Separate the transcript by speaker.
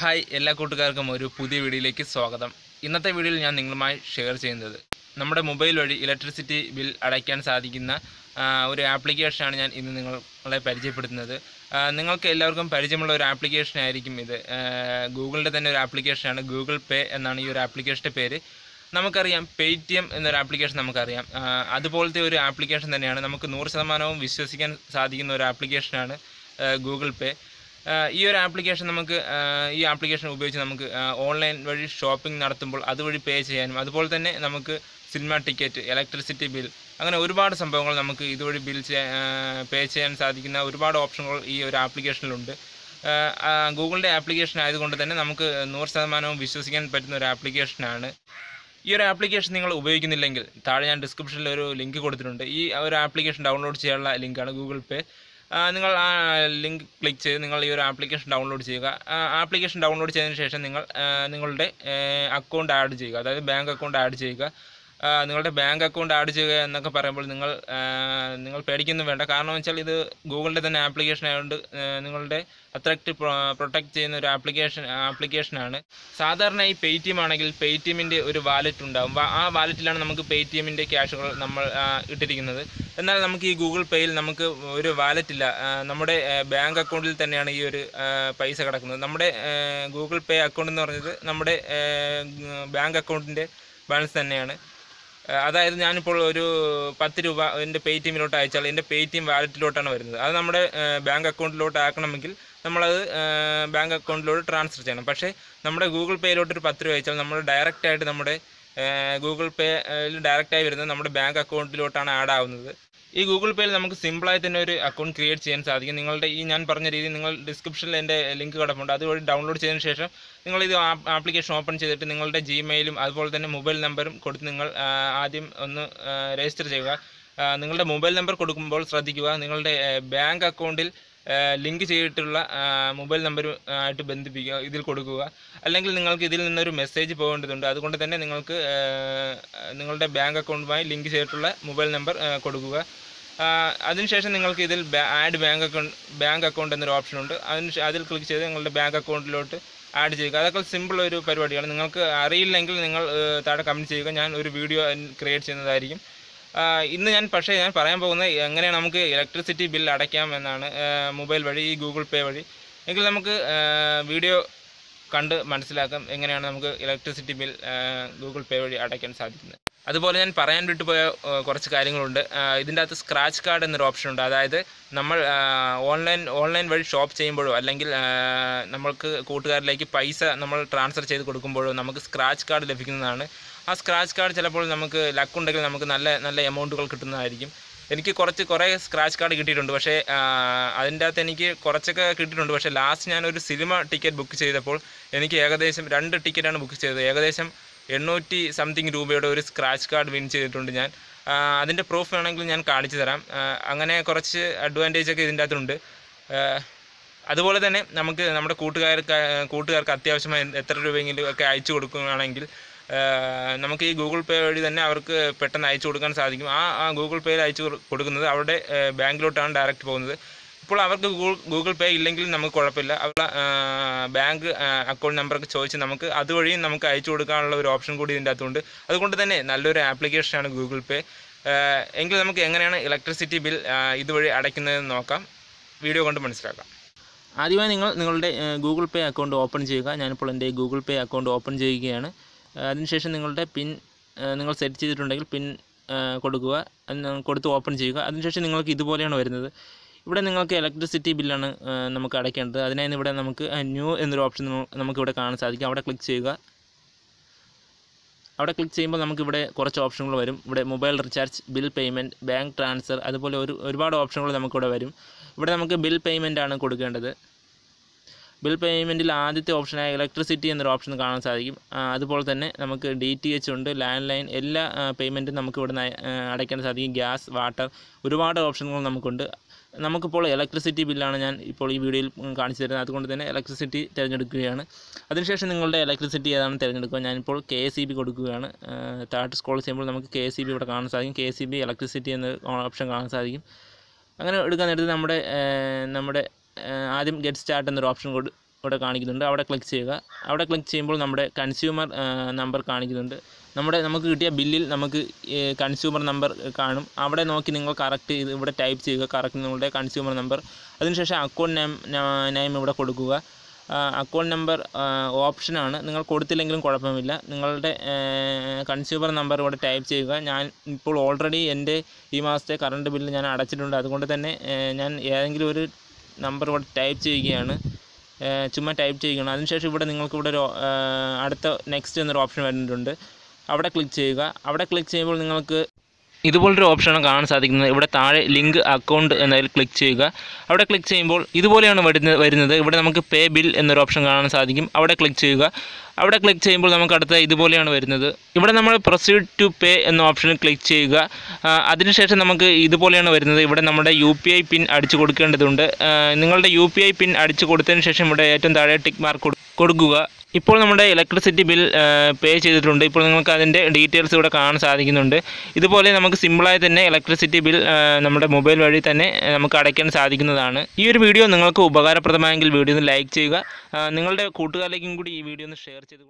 Speaker 1: Hi എല്ലാ കൂട്ടുകാർക്കും ഒരു പുതിയ വീഡിയോയിലേക്ക് സ്വാഗതം. ഇന്നത്തെ വീഡിയോയിൽ ഞാൻ നിങ്ങളുമായി ഷെയർ ചെയ്യുന്നത്. നമ്മുടെ മൊബൈൽ വഴി ഇലക്ട്രിസിറ്റി ബിൽ അടയ്ക്കാൻ സാധിക്കുന്ന ഒരു ആപ്ലിക്കേഷനാണ് ഞാൻ ഇന്ന് നിങ്ങളെ പരിചയപ്പെടുത്തുന്നത്. നിങ്ങൾക്ക് എല്ലാവർക്കും പരിചയമുള്ള ഒരു ആപ്ലിക്കേഷൻ ആയിരിക്കും ഇത്. ഗൂഗിളിന്റെ തന്നെ ഒരു ആപ്ലിക്കേഷനാണ് ഗൂഗിൾ പേ എന്നാണ് ഈ ഒരു ആപ്ലിക്കേഷന്റെ പേര്. നമുക്കറിയാം പേടിഎം എന്നൊരു ആപ്ലിക്കേഷൻ നമുക്കറിയാം. അതുപോലത്തെ ഒരു ആപ്ലിക്കേഷൻ തന്നെയാണ്. നമുക്ക് നൂറ് ശതമാനവും വിശ്വസിക്കാൻ സാധിക്കുന്ന ഒരു ആപ്ലിക്കേഷനാണ് ഗൂഗിൾ പേ ഈ ഒരു ആപ്ലിക്കേഷൻ നമുക്ക് ഈ ആപ്ലിക്കേഷൻ ഉപയോഗിച്ച് നമുക്ക് ഓൺലൈൻ വഴി ഷോപ്പിംഗ് നടത്തുമ്പോൾ അതുവഴി പേ ചെയ്യാനും അതുപോലെ തന്നെ നമുക്ക് സിനിമ ടിക്കറ്റ് ഇലക്ട്രിസിറ്റി ബിൽ അങ്ങനെ ഒരുപാട് സംഭവങ്ങൾ നമുക്ക് ഇതുവഴി ബിൽ പേ ചെയ്യാൻ സാധിക്കുന്ന ഒരുപാട് ഓപ്ഷനുകൾ ഈ ഒരു ആപ്ലിക്കേഷനിലുണ്ട് ഗൂഗിളിന്റെ ആപ്ലിക്കേഷൻ ആയതുകൊണ്ട് തന്നെ നമുക്ക് നൂറ് ശതമാനവും വിശ്വസിക്കാൻ പറ്റുന്ന ഒരു ആപ്ലിക്കേഷനാണ് ഈ ഒരു ആപ്ലിക്കേഷൻ നിങ്ങൾ ഉപയോഗിക്കുന്നില്ലെങ്കിൽ താഴെ ഞാൻ ഡിസ്ക്രിപ്ഷനിൽ ഒരു ലിങ്ക് കൊടുത്തിട്ടുണ്ട്. ഈ ഒരു ആപ്ലിക്കേഷൻ ഡൗൺലോഡ് ചെയ്യാനുള്ള ലിങ്കാണ് ഗൂഗിൾ പേ നിങ്ങൾ ആ ലിങ്ക് ക്ലിക്ക് ചെയ്ത് നിങ്ങൾ ഈ ഒരു ആപ്ലിക്കേഷൻ ഡൗൺലോഡ് ചെയ്യുക. ആപ്ലിക്കേഷൻ ഡൗൺലോഡ് ചെയ്തതിന് ശേഷം നിങ്ങൾ നിങ്ങളുടെ അക്കൗണ്ട് ആഡ് ചെയ്യുക. അതായത് ബാങ്ക് അക്കൗണ്ട് ആഡ് ചെയ്യുക. നിങ്ങളുടെ ബാങ്ക് അക്കൗണ്ട് ആഡ് ചെയ്യുക എന്നൊക്കെ പറയുമ്പോൾ നിങ്ങൾ നിങ്ങൾ പേടിക്കുന്നു വേണ്ട. കാരണം വെച്ചാൽ ഇത് ഗൂഗിളിന്റെ തന്നെ ആപ്ലിക്കേഷൻ ആയതുകൊണ്ട് നിങ്ങളുടെ അത്രക്റ്റ് പ്രൊട്ടക്റ്റ് ചെയ്യുന്ന ഒരു ആപ്ലിക്കേഷൻ ആപ്ലിക്കേഷനാണ് സാധാരണ ഈ പേടിഎം ആണെങ്കിൽ പേടിഎമ്മിന്റെ ഒരു വാലറ്റ് ഉണ്ടാകും ആ വാലറ്റിലാണ് നമുക്ക് പേടിഎമ്മിന്റെ ക്യാഷുകൾ നമ്മൾ ഇട്ടിരിക്കുന്നത്. എന്നാൽ നമുക്ക് ഈ ഗൂഗിൾ പേയിൽ നമുക്ക് ഒരു വാലറ്റ് ഇല്ല. നമ്മുടെ ബാങ്ക് അക്കൗണ്ടിൽ തന്നെയാണ് ഈ ഒരു പൈസ കിടക്കുന്നത്. നമ്മുടെ ഗൂഗിൾ പേ അക്കൗണ്ട് എന്ന് പറഞ്ഞത് നമ്മുടെ ബാങ്ക് അക്കൗണ്ടിന്റെ ബാലൻസ് തന്നെയാണ്. അതായത് ഞാനിപ്പോൾ ഒരു പത്ത് രൂപ എന്റെ പേ ടി എമ്മിലോട്ട് അയച്ചാൽ എന്റെ പേ ടി എം വാലറ്റിലോട്ടാണ് വരുന്നത്. അത് നമ്മുടെ ബാങ്ക് അക്കൗണ്ടിലോട്ട് ആക്കണമെങ്കിൽ നമ്മളത് ബാങ്ക് അക്കൗണ്ടിലോട്ട് ട്രാൻസ്ഫർ ചെയ്യണം. പക്ഷേ നമ്മുടെ ഗൂഗിൾ പേയിലോട്ട് ഒരു പത്ത് രൂപ അയച്ചാൽ നമ്മൾ ഡയറക്റ്റായിട്ട് നമ്മുടെ ഗൂഗിൾ പേയിൽ ഡയറക്റ്റായി വരുന്നത് നമ്മുടെ ബാങ്ക് അക്കൗണ്ടിലോട്ടാണ് ആഡ് ആവുന്നത്. ഈ ഗൂഗിൾ പേയിൽ നമുക്ക് സിമ്പിളായി തന്നെ ഒരു അക്കൗണ്ട് ക്രിയേറ്റ് ചെയ്യാൻ സാധിക്കും. നിങ്ങളുടെ ഈ ഞാൻ പറഞ്ഞ രീതി നിങ്ങൾ ഡിസ്ക്രിപ്ഷനിൽ എന്റെ ലിങ്ക് കിടപ്പുണ്ട്. അതുവഴി ഡൗൺലോഡ് ചെയ്തതിന് ശേഷം നിങ്ങൾ ഇത് ആപ്ലിക്കേഷൻ ഓപ്പൺ ചെയ്തിട്ട് നിങ്ങളുടെ ജിമെയിലും അതുപോലെ തന്നെ മൊബൈൽ നമ്പറും കൊടുത്ത് നിങ്ങൾ ആദ്യം ഒന്ന് രജിസ്റ്റർ ചെയ്യുക. നിങ്ങളുടെ മൊബൈൽ നമ്പർ കൊടുക്കുമ്പോൾ ശ്രദ്ധിക്കുക. നിങ്ങളുടെ ബാങ്ക് അക്കൗണ്ടിൽ ലിങ്ക് ചെയ്തിട്ടുള്ള മൊബൈൽ നമ്പർ ആയിട്ട് ബന്ധിപ്പിക്കുക ഇതിൽ കൊടുക്കുക. അല്ലെങ്കിൽ നിങ്ങൾക്ക് ഇതിൽ നിന്നൊരു മെസ്സേജ് പോകേണ്ടതുണ്ട്. അതുകൊണ്ട് തന്നെ നിങ്ങൾക്ക് നിങ്ങളുടെ ബാങ്ക് അക്കൗണ്ടുമായി ലിങ്ക് ചെയ്തിട്ടുള്ള മൊബൈൽ നമ്പർ കൊടുക്കുക. അതിനുശേഷം നിങ്ങൾക്ക് ഇതിൽ add bank account bank account എന്നൊരു ഓപ്ഷൻ ഉണ്ട്. അതിന് അതിൽ ക്ലിക്ക് ചെയ്ത് നിങ്ങളുടെ ബാങ്ക് അക്കൗണ്ടിലോട്ട് ആഡ് ചെയ്യുക. അതൊക്കെ സിമ്പിൾ ഒരു പരിപാടിയാണ്. നിങ്ങൾക്ക് അറിയില്ലെങ്കിൽ നിങ്ങൾ താഴെ കമന്റ് ചെയ്യുക. ഞാൻ ഒരു വീഡിയോ ക്രിയേറ്റ് ചെയ്യുന്നതായിരിക്കും. ഇന്ന് ഞാൻ പക്ഷേ ഞാൻ പറയാൻ പോകുന്നത് എങ്ങനെയാണ് നമുക്ക് ഇലക്ട്രിസിറ്റി ബിൽ അടയ്ക്കാം എന്നാണ് മൊബൈൽ വഴി ഈ ഗൂഗിൾ പേ വഴി. എങ്കിൽ നമുക്ക് വീഡിയോ കണ്ട് മനസ്സിലാക്കാം എങ്ങനെയാണ് നമുക്ക് ഇലക്ട്രിസിറ്റി ബിൽ ഗൂഗിൾ പേ വഴി അടയ്ക്കാൻ സാധിക്കുന്നത്. അതുപോലെ ഞാൻ പറയാൻ വിട്ടുപോയ കുറച്ച് കാര്യങ്ങളുണ്ട്. ഇതിന്റെ അകത്ത് സ്ക്രാച്ച് കാർഡ് എന്നൊരു ഓപ്ഷൻ ഉണ്ട്. അതായത് നമ്മൾ ഓൺലൈൻ ഓൺലൈൻ വഴി ഷോപ്പ് ചെയ്യുമ്പോഴോ അല്ലെങ്കിൽ നമ്മൾക്ക് കൂട്ടുകാരിലേക്ക് പൈസ നമ്മൾ ട്രാൻസ്ഫർ ചെയ്ത് കൊടുക്കുമ്പോഴോ നമുക്ക് സ്ക്രാച്ച് കാർഡ് ലഭിക്കുന്നതാണ് ആ സ്ക്രാച്ച് കാർഡ് ചിലപ്പോൾ നമുക്ക് ലക്ക് ഉണ്ടെങ്കിൽ നമുക്ക് നല്ല നല്ല എമൗണ്ടുകൾ കിട്ടുന്നതായിരിക്കും. എനിക്ക് കുറച്ച് കുറേ സ്ക്രാച്ച് കാർഡ് കിട്ടിയിട്ടുണ്ട്. പക്ഷേ അതിന്റെ അകത്ത് എനിക്ക് കുറച്ചൊക്കെ കിട്ടിയിട്ടുണ്ട്. പക്ഷേ ലാസ്റ്റ് ഞാനൊരു സിനിമ ടിക്കറ്റ് ബുക്ക് ചെയ്തപ്പോൾ എനിക്ക് ഏകദേശം രണ്ട് ടിക്കറ്റാണ് ബുക്ക് ചെയ്തത്. ഏകദേശം എണ്ണൂറ്റി സംതിങ് രൂപയുടെ ഒരു സ്ക്രാച്ച് കാർഡ് വിൻ ചെയ്തിട്ടുണ്ട് ഞാൻ. അതിന്റെ പ്രൂഫ് വേണമെങ്കിൽ ഞാൻ കാണിച്ചു തരാം. അങ്ങനെ കുറച്ച് അഡ്വാന്റേജ് ഒക്കെ ഇതിന്റെ അകത്തുണ്ട്. അതുപോലെ തന്നെ നമുക്ക് നമ്മുടെ കൂട്ടുകാർക്ക് കൂട്ടുകാർക്ക് അത്യാവശ്യമായി എത്ര രൂപയെങ്കിലും ഒക്കെ അയച്ചു കൊടുക്കുകയാണെങ്കിൽ നമുക്ക് ഈ ഗൂഗിൾ പേ വഴി തന്നെ അവർക്ക് പെട്ടെന്ന് അയച്ചു കൊടുക്കാൻ സാധിക്കും. ആ ഗൂഗിൾ പേയിൽ അയച്ചു കൊടുക്കുന്നത് അവരുടെ ബാങ്കിലോട്ടാണ് ഡയറക്റ്റ് പോകുന്നത്. ഇപ്പോൾ അവർക്ക് ഗൂഗിൾ പേ ഇല്ലെങ്കിൽ നമുക്ക് കുഴപ്പമില്ല. അവരുടെ ബാങ്ക് അക്കൗണ്ട് നമ്പറൊക്കെ ചോദിച്ച് നമുക്ക് അതുവഴിയും നമുക്ക് അയച്ചു കൊടുക്കാനുള്ള ഒരു ഓപ്ഷൻ കൂടി ഇതിന്റെ അകത്തുണ്ട്. അതുകൊണ്ട് തന്നെ നല്ലൊരു ആപ്ലിക്കേഷനാണ് ഗൂഗിൾ പേ. എങ്കിൽ നമുക്ക് എങ്ങനെയാണ് ഇലക്ട്രിസിറ്റി ബിൽ ഇതുവഴി അടയ്ക്കുന്നതെന്ന് നോക്കാം. വീഡിയോ കൊണ്ട് മനസ്സിലാക്കാം. ആദ്യമായി നിങ്ങൾ നിങ്ങളുടെ ഗൂഗിൾ പേ അക്കൗണ്ട് ഓപ്പൺ ചെയ്യുക. ഞാനിപ്പോൾ എന്റെ ഗൂഗിൾ പേ അക്കൗണ്ട് ഓപ്പൺ ചെയ്യുകയാണ്. അതിനുശേഷം നിങ്ങളുടെ പിൻ നിങ്ങൾ സെറ്റ് ചെയ്തിട്ടുണ്ടെങ്കിൽ പിൻ കൊടുക്കുക. കൊടുത്ത് ഓപ്പൺ ചെയ്യുക. അതിനുശേഷം നിങ്ങൾക്ക് ഇതുപോലെയാണ് വരുന്നത്. ഇവിടെ നിങ്ങൾക്ക് ഇലക്ട്രിസിറ്റി ബില്ലാണ് നമുക്ക് അടയ്ക്കേണ്ടത്. അതിനായി ഇവിടെ നമുക്ക് ന്യൂ എന്നൊരു ഓപ്ഷൻ നമുക്കിവിടെ കാണാൻ സാധിക്കും. അവിടെ ക്ലിക്ക് ചെയ്യുക. അവിടെ ക്ലിക്ക് ചെയ്യുമ്പോൾ നമുക്കിവിടെ കുറച്ച് ഓപ്ഷനുകൾ വരും. ഇവിടെ mobile recharge bill payment bank transfer അതുപോലെ ഒരു ഒരുപാട് ഓപ്ഷനുകൾ നമുക്കിവിടെ വരും. ഇവിടെ നമുക്ക് ബിൽ പേയ്മെന്റ് ആണ് കൊടുക്കേണ്ടത്. ബിൽ പേയ്മെന്റിൽ ആദ്യത്തെ ഓപ്ഷനായ ഇലക്ട്രിസിറ്റി എന്നൊരു ഓപ്ഷൻ കാണാൻ സാധിക്കും. അതുപോലെ തന്നെ നമുക്ക് ഡി ടി എച്ച് ഉണ്ട് ലാൻഡ് ലൈൻ എല്ലാ പേയ്മെന്റും നമുക്ക് ഇവിടെ അടയ്ക്കാൻ സാധിക്കും. ഗ്യാസ് വാട്ടർ ഒരുപാട് ഓപ്ഷനുകൾ നമുക്കുണ്ട്. നമുക്കിപ്പോൾ ഇലക്ട്രിസിറ്റി ബില്ലാണ് ഞാൻ ഇപ്പോൾ ഈ വീഡിയോയിൽ കാണിച്ചു തരുന്നത്. അതുകൊണ്ട് തന്നെ ഇലക്ട്രിസിറ്റി തിരഞ്ഞെടുക്കുകയാണ്. അതിനുശേഷം നിങ്ങളുടെ ഇലക്ട്രിസിറ്റി ഏതാണ് തിരഞ്ഞെടുക്കുക? ഞാനിപ്പോൾ കെ എസ് ഇ ബി കൊടുക്കുകയാണ്. ആ, സ്കോൾ ചെയ്യുമ്പോൾ നമുക്ക് കെ എസ് ഇ ബി ഇവിടെ കാണാൻ സാധിക്കും. K S E B electricity എന്ന ഓപ്ഷൻ കാണാൻ സാധിക്കും. അങ്ങനെ എടുക്കാൻ നേരത്തെ നമ്മുടെ നമ്മുടെ ആദ്യം ഗെറ്റ് സ്റ്റാർട്ട് എന്നൊരു ഓപ്ഷൻ ഇവിടെ കാണിക്കുന്നുണ്ട്. അവിടെ ക്ലിക്ക് ചെയ്യുക. അവിടെ ക്ലിക്ക് ചെയ്യുമ്പോൾ നമ്മുടെ കൺസ്യൂമർ നമ്പർ കാണിക്കുന്നുണ്ട്. നമ്മുടെ നമുക്ക് കിട്ടിയ ബില്ലിൽ നമുക്ക് കൺസ്യൂമർ നമ്പർ കാണും. അവിടെ നോക്കി നിങ്ങൾ കറക്റ്റ് ഇത് ഇവിടെ ടൈപ്പ് ചെയ്യുക. കറക്റ്റ് നിങ്ങളുടെ കൺസ്യൂമർ നമ്പർ അതിനുശേഷം അക്കൗണ്ട് നെയിം നെയിം ഇവിടെ കൊടുക്കുക. അക്കൗണ്ട് നമ്പർ ഓപ്ഷനാണ് നിങ്ങൾ കൊടുത്തില്ലെങ്കിലും കുഴപ്പമില്ല. നിങ്ങളുടെ കൺസ്യൂമർ നമ്പർ ഇവിടെ ടൈപ്പ് ചെയ്യുക. ഞാൻ ഇപ്പോൾ ഓൾറെഡി എന്റെ ഈ മാസത്തെ കറണ്ട് ബില്ല് ഞാൻ അടച്ചിട്ടുണ്ട്. അതുകൊണ്ട് തന്നെ ഞാൻ ഏതെങ്കിലും ഒരു നമ്പർ ഇവിടെ ടൈപ്പ് ചെയ്യുകയാണ്. ചുമ്മാ ടൈപ്പ് ചെയ്യുകയാണ്. അതിനുശേഷം ഇവിടെ നിങ്ങൾക്ക് ഇവിടെ ഒരു അടുത്ത നെക്സ്റ്റ് എന്നൊരു ഓപ്ഷൻ വരുന്നുണ്ട്. അവിടെ ക്ലിക്ക് ചെയ്യുക. അവിടെ ക്ലിക്ക് ചെയ്യുമ്പോൾ നിങ്ങൾക്ക് ഇതുപോലൊരു ഓപ്ഷനാണ് കാണാൻ സാധിക്കുന്നത്. ഇവിടെ താഴെ ലിങ്ക് അക്കൗണ്ട് എന്നതിൽ ക്ലിക്ക് ചെയ്യുക. അവിടെ ക്ലിക്ക് ചെയ്യുമ്പോൾ ഇതുപോലെയാണ് വരുന്നത് വരുന്നത്. ഇവിടെ നമുക്ക് പേ ബിൽ എന്നൊരു ഓപ്ഷൻ കാണാൻ സാധിക്കും. അവിടെ ക്ലിക്ക് ചെയ്യുക. അവിടെ ക്ലിക്ക് ചെയ്യുമ്പോൾ നമുക്ക് അടുത്ത ഇതുപോലെയാണ് വരുന്നത്. ഇവിടെ നമ്മൾ പ്രൊസീഡ് ടു പേ എന്ന ഓപ്ഷനിൽ ക്ലിക്ക് ചെയ്യുക. അതിനുശേഷം നമുക്ക് ഇതുപോലെയാണ് വരുന്നത്. ഇവിടെ നമ്മുടെ യു പി ഐ പിൻ അടിച്ചു കൊടുക്കേണ്ടതുണ്ട്. നിങ്ങളുടെ യു പി ഐ പിൻ അടിച്ചു കൊടുത്തതിന് ശേഷം ഇവിടെ ഏറ്റവും താഴെ ടിക്ക് മാർക്ക് കൊടുക്കുക. ഇപ്പോൾ നമ്മുടെ ഇലക്ട്രിസിറ്റി ബിൽ പേ ചെയ്തിട്ടുണ്ട്. ഇപ്പോൾ നിങ്ങൾക്ക് അതിന്റെ ഡീറ്റെയിൽസ് ഇവിടെ കാണാൻ സാധിക്കുന്നുണ്ട്. ഇതുപോലെ നമുക്ക് സിമ്പിളായി തന്നെ ഇലക്ട്രിസിറ്റി ബിൽ നമ്മുടെ മൊബൈൽ വഴി തന്നെ നമുക്ക് അടയ്ക്കാൻ സാധിക്കുന്നതാണ്. ഈ ഒരു വീഡിയോ നിങ്ങൾക്ക് ഉപകാരപ്രദമായെങ്കിൽ വീഡിയോ ഒന്ന് ലൈക്ക് ചെയ്യുക. നിങ്ങളുടെ കൂട്ടുകാരിലേക്കും കൂടി ഈ വീഡിയോ ഒന്ന് ഷെയർ ചെയ്ത്